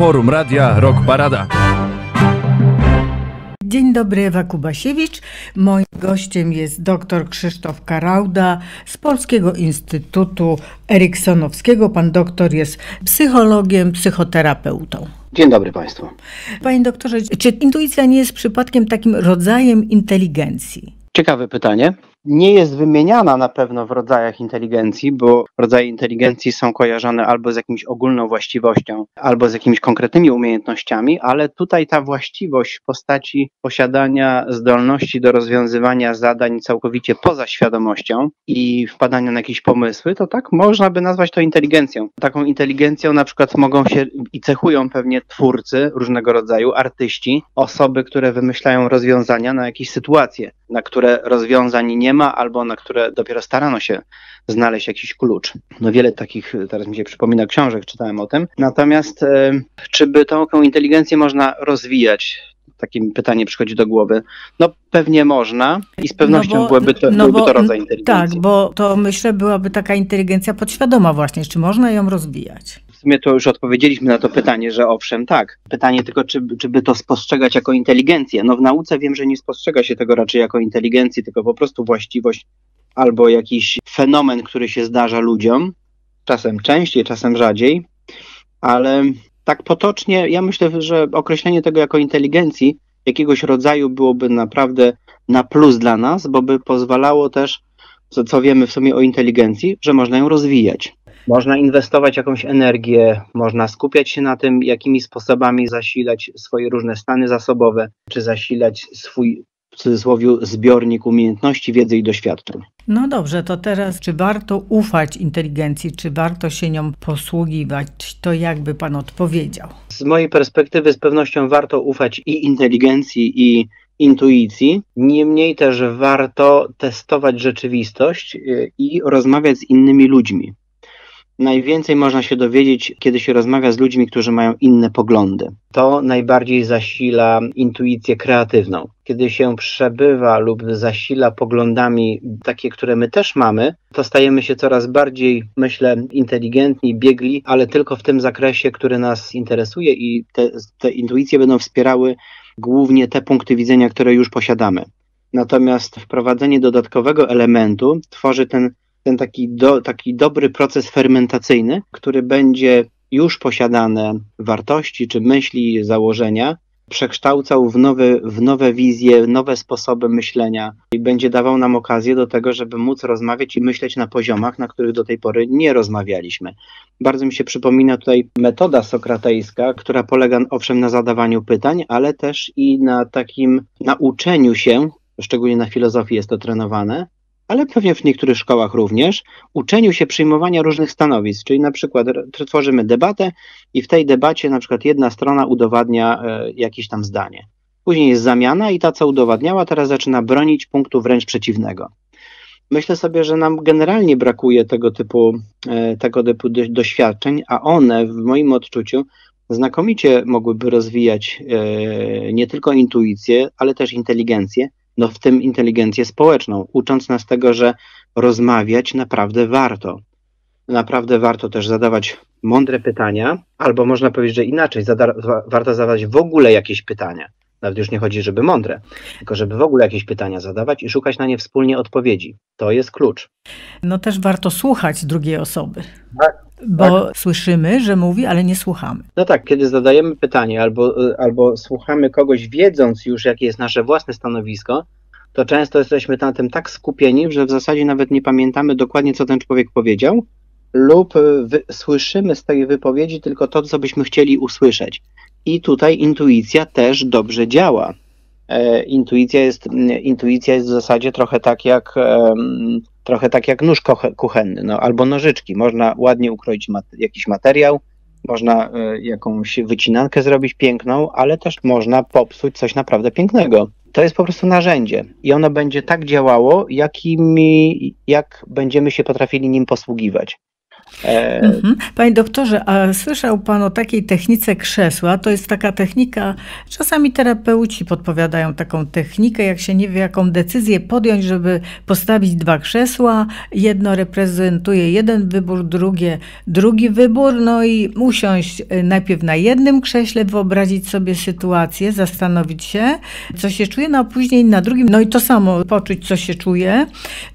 Forum Radia Rock Parada. Dzień dobry, Ewa Kubasiewicz. Moim gościem jest dr Krzysztof Karauda z Polskiego Instytutu Eriksonowskiego. Pan doktor jest psychologiem, psychoterapeutą. Dzień dobry Państwu. Panie doktorze, czy intuicja nie jest przypadkiem takim rodzajem inteligencji? Ciekawe pytanie nie jest wymieniana na pewno w rodzajach inteligencji, bo rodzaje inteligencji są kojarzone albo z jakimś ogólną właściwością, albo z jakimiś konkretnymi umiejętnościami, ale tutaj ta właściwość w postaci posiadania zdolności do rozwiązywania zadań całkowicie poza świadomością i wpadania na jakieś pomysły, to tak można by nazwać to inteligencją. Taką inteligencją na przykład mogą się i cechują pewnie twórcy różnego rodzaju, artyści, osoby, które wymyślają rozwiązania na jakieś sytuacje, na które rozwiązań nie ma, albo na które dopiero starano się znaleźć jakiś klucz. No wiele takich, teraz mi się przypomina książek, czytałem o tym. Natomiast e, czy by tą inteligencję można rozwijać? Takie pytanie przychodzi do głowy. No pewnie można i z pewnością no bo, byłoby, to, no byłby bo, to rodzaj inteligencji. Tak, bo to myślę byłaby taka inteligencja podświadoma właśnie. Czy można ją rozwijać? Sumie to już odpowiedzieliśmy na to pytanie, że owszem, tak. Pytanie tylko, czy, czy by to spostrzegać jako inteligencję. No w nauce wiem, że nie spostrzega się tego raczej jako inteligencję, tylko po prostu właściwość albo jakiś fenomen, który się zdarza ludziom, czasem częściej, czasem rzadziej, ale tak potocznie, ja myślę, że określenie tego jako inteligencji jakiegoś rodzaju byłoby naprawdę na plus dla nas, bo by pozwalało też, co, co wiemy w sumie o inteligencji, że można ją rozwijać. Można inwestować jakąś energię, można skupiać się na tym, jakimi sposobami zasilać swoje różne stany zasobowe, czy zasilać swój w cudzysłowie zbiornik umiejętności, wiedzy i doświadczeń. No dobrze, to teraz czy warto ufać inteligencji, czy warto się nią posługiwać? To jakby pan odpowiedział? Z mojej perspektywy z pewnością warto ufać i inteligencji, i intuicji. Niemniej też warto testować rzeczywistość y, i rozmawiać z innymi ludźmi najwięcej można się dowiedzieć, kiedy się rozmawia z ludźmi, którzy mają inne poglądy. To najbardziej zasila intuicję kreatywną. Kiedy się przebywa lub zasila poglądami takie, które my też mamy, to stajemy się coraz bardziej, myślę, inteligentni, biegli, ale tylko w tym zakresie, który nas interesuje i te, te intuicje będą wspierały głównie te punkty widzenia, które już posiadamy. Natomiast wprowadzenie dodatkowego elementu tworzy ten ten taki, do, taki dobry proces fermentacyjny, który będzie już posiadane wartości czy myśli, założenia, przekształcał w nowe, w nowe wizje, nowe sposoby myślenia i będzie dawał nam okazję do tego, żeby móc rozmawiać i myśleć na poziomach, na których do tej pory nie rozmawialiśmy. Bardzo mi się przypomina tutaj metoda sokratejska, która polega owszem na zadawaniu pytań, ale też i na takim nauczeniu się, szczególnie na filozofii jest to trenowane, ale pewnie w niektórych szkołach również, uczeniu się przyjmowania różnych stanowisk, czyli na przykład tworzymy debatę i w tej debacie na przykład jedna strona udowadnia e, jakieś tam zdanie. Później jest zamiana i ta, co udowadniała, teraz zaczyna bronić punktu wręcz przeciwnego. Myślę sobie, że nam generalnie brakuje tego typu, e, tego typu doświadczeń, a one w moim odczuciu znakomicie mogłyby rozwijać e, nie tylko intuicję, ale też inteligencję, no w tym inteligencję społeczną, ucząc nas tego, że rozmawiać naprawdę warto. Naprawdę warto też zadawać mądre pytania, albo można powiedzieć, że inaczej, zada, warto zadawać w ogóle jakieś pytania. Nawet już nie chodzi, żeby mądre, tylko żeby w ogóle jakieś pytania zadawać i szukać na nie wspólnie odpowiedzi. To jest klucz. No też warto słuchać drugiej osoby. Tak, bo tak. słyszymy, że mówi, ale nie słuchamy. No tak, kiedy zadajemy pytanie albo, albo słuchamy kogoś, wiedząc już, jakie jest nasze własne stanowisko, to często jesteśmy na tym tak skupieni, że w zasadzie nawet nie pamiętamy dokładnie, co ten człowiek powiedział, lub wy, słyszymy z tej wypowiedzi tylko to, co byśmy chcieli usłyszeć. I tutaj intuicja też dobrze działa. E, intuicja, jest, intuicja jest w zasadzie trochę tak jak. E, trochę tak jak nóż kuchenny, no, albo nożyczki. Można ładnie ukroić mat jakiś materiał, można y, jakąś wycinankę zrobić piękną, ale też można popsuć coś naprawdę pięknego. To jest po prostu narzędzie i ono będzie tak działało, jakimi, jak będziemy się potrafili nim posługiwać. Mhm. Panie doktorze, a słyszał Pan o takiej technice krzesła? To jest taka technika, czasami terapeuci podpowiadają taką technikę, jak się nie wie, jaką decyzję podjąć, żeby postawić dwa krzesła. Jedno reprezentuje jeden wybór, drugie drugi wybór, no i usiąść y, najpierw na jednym krześle, wyobrazić sobie sytuację, zastanowić się, co się czuje, no a później na drugim, no i to samo poczuć, co się czuje,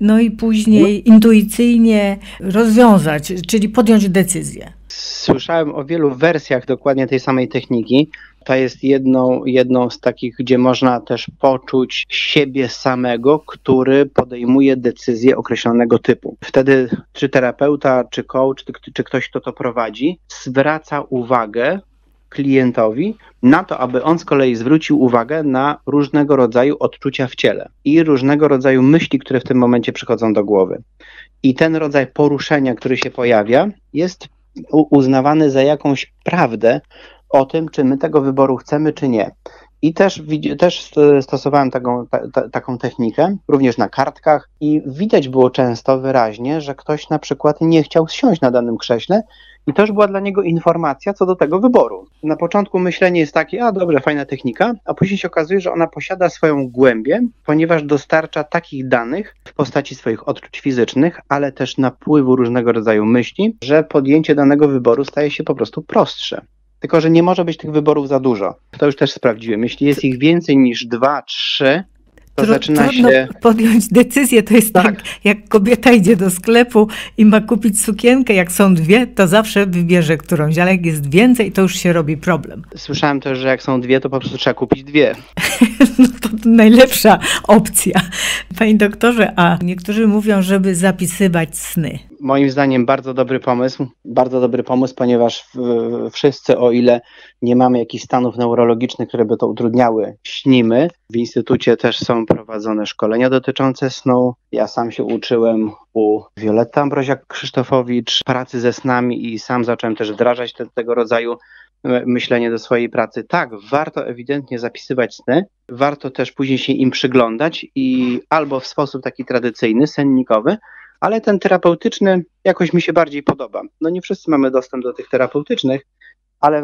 no i później intuicyjnie rozwiązać, czyli podjąć decyzję. Słyszałem o wielu wersjach dokładnie tej samej techniki. To jest jedną, jedną z takich, gdzie można też poczuć siebie samego, który podejmuje decyzję określonego typu. Wtedy czy terapeuta, czy coach, czy, czy ktoś, kto to prowadzi, zwraca uwagę klientowi na to, aby on z kolei zwrócił uwagę na różnego rodzaju odczucia w ciele i różnego rodzaju myśli, które w tym momencie przychodzą do głowy. I ten rodzaj poruszenia, który się pojawia, jest uznawany za jakąś prawdę o tym, czy my tego wyboru chcemy, czy nie. I też, też stosowałem taką, ta, taką technikę, również na kartkach, i widać było często wyraźnie, że ktoś na przykład nie chciał siąść na danym krześle, i to już była dla niego informacja co do tego wyboru. Na początku myślenie jest takie, a dobrze, fajna technika, a później się okazuje, że ona posiada swoją głębię, ponieważ dostarcza takich danych w postaci swoich odczuć fizycznych, ale też napływu różnego rodzaju myśli, że podjęcie danego wyboru staje się po prostu prostsze. Tylko, że nie może być tych wyborów za dużo. To już też sprawdziłem. Jeśli jest ich więcej niż dwa, trzy, to zaczyna trudno się... podjąć decyzję. To jest tak. tak, jak kobieta idzie do sklepu i ma kupić sukienkę. Jak są dwie, to zawsze wybierze którąś, ale jak jest więcej, to już się robi problem. Słyszałem też, że jak są dwie, to po prostu trzeba kupić dwie. no to najlepsza opcja. Panie doktorze, a niektórzy mówią, żeby zapisywać sny moim zdaniem bardzo dobry pomysł. Bardzo dobry pomysł, ponieważ wszyscy, o ile nie mamy jakichś stanów neurologicznych, które by to utrudniały, śnimy. W instytucie też są prowadzone szkolenia dotyczące snu. Ja sam się uczyłem u Violetta Ambroziak-Krzysztofowicz pracy ze snami i sam zacząłem też wdrażać te, tego rodzaju e, myślenie do swojej pracy. Tak, warto ewidentnie zapisywać sny, warto też później się im przyglądać i albo w sposób taki tradycyjny, sennikowy, ale ten terapeutyczny jakoś mi się bardziej podoba. No nie wszyscy mamy dostęp do tych terapeutycznych, ale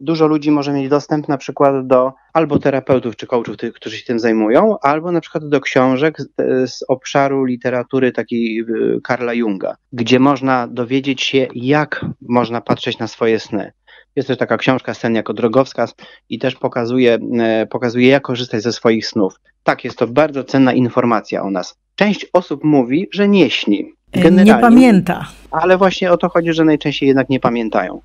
dużo ludzi może mieć dostęp na przykład do albo terapeutów czy coachów, którzy się tym zajmują, albo na przykład do książek z, obszaru literatury takiej y, Karla Junga, gdzie można dowiedzieć się, jak można patrzeć na swoje sny. Jest też taka książka Sen jako drogowskaz i też pokazuje, e, pokazuje, jak korzystać ze swoich snów. Tak, jest to bardzo cenna informacja o nas. Część osób mówi, że nie śni. Generalnie, nie pamięta. Ale właśnie o to chodzi, że najczęściej jednak nie pamiętają.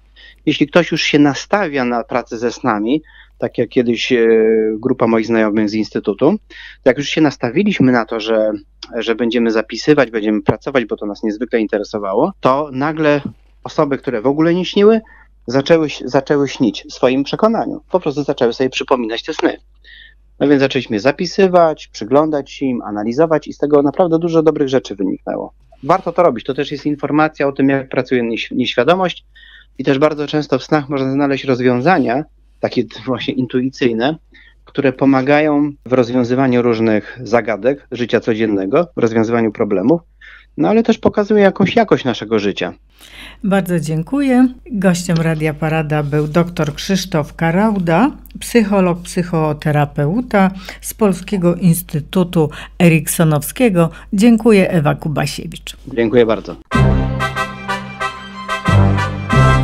Jeśli ktoś już się nastawia na pracę ze snami, tak jak kiedyś e, grupa moich znajomych z Instytutu, jak już się nastawiliśmy na to, że, że będziemy zapisywać, będziemy pracować, bo to nas niezwykle interesowało, to nagle osoby, które w ogóle nie śniły, zaczęły, zaczęły śnić w swoim przekonaniu. Po prostu zaczęły sobie przypominać te sny. No więc zaczęliśmy zapisywać, przyglądać się im, analizować i z tego naprawdę dużo dobrych rzeczy wyniknęło. Warto to robić. To też jest informacja o tym, jak pracuje nieświadomość i też bardzo często w snach można znaleźć rozwiązania, takie właśnie intuicyjne, które pomagają w rozwiązywaniu różnych zagadek życia codziennego, w rozwiązywaniu problemów, no ale też pokazuje jakąś jakość naszego życia. Bardzo dziękuję. Gościem Radia Parada był dr Krzysztof Karauda, psycholog, psychoterapeuta z Polskiego Instytutu Eriksonowskiego. Dziękuję Ewa Kubasiewicz. Dziękuję bardzo.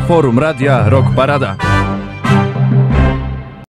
Forum Radia Rok Parada.